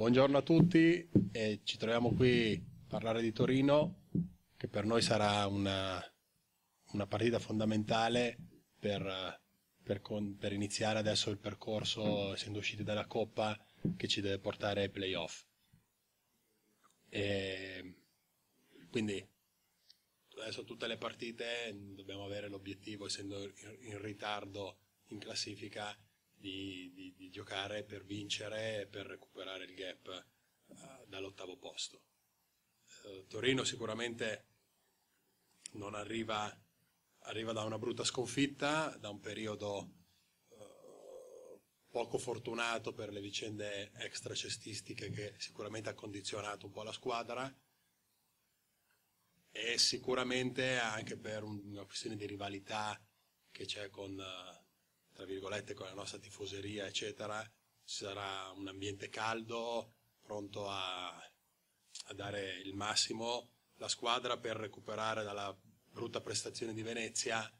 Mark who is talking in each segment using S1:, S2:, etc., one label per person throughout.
S1: buongiorno a tutti e ci troviamo qui a parlare di Torino che per noi sarà una, una partita fondamentale per, per, per, iniziare adesso il percorso essendo usciti dalla Coppa che ci deve portare ai playoff. E quindi adesso tutte le partite dobbiamo avere l'obiettivo essendo in ritardo in classifica di, di, di giocare per vincere e per recuperare il gap uh, dall'ottavo posto. Uh, Torino sicuramente non arriva, arriva, da una brutta sconfitta, da un periodo uh, poco fortunato per le vicende extracestistiche che sicuramente ha condizionato un po' la squadra e sicuramente anche per una questione di rivalità che c'è con tra virgolette, con la nostra tifoseria, eccetera, sarà un ambiente caldo, pronto a, a dare il massimo la squadra per recuperare dalla brutta prestazione di Venezia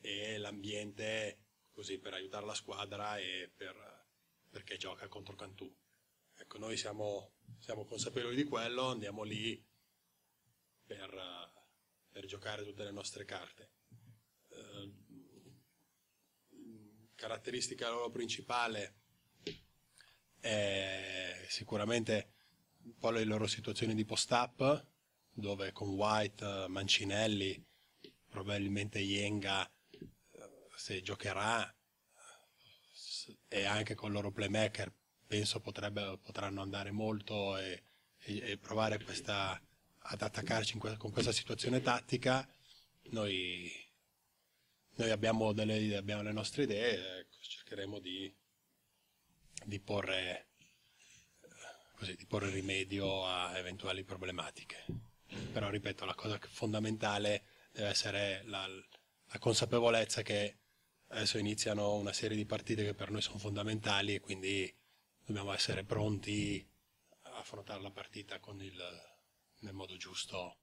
S1: e l'ambiente così per aiutare la squadra e per, perché gioca contro Cantù. Ecco, noi siamo, siamo consapevoli di quello, andiamo lì per, per giocare tutte le nostre carte. Eh, caratteristica loro principale è sicuramente un po' le loro situazioni di post-up, dove con White, Mancinelli, probabilmente Yenga, eh, se giocherà, e anche con il loro playmaker, penso potranno andare molto e, e, e provare questa, ad attaccarci que- con questa situazione tattica. Noi noi abbiamo, delle, abbiamo le nostre idee, ecco, cercheremo di, di, porre, così, di porre rimedio a eventuali problematiche. Però ripeto, la cosa fondamentale deve essere la, la consapevolezza che adesso iniziano una serie di partite che per noi sono fondamentali e quindi dobbiamo essere pronti a affrontare la partita il, nel modo giusto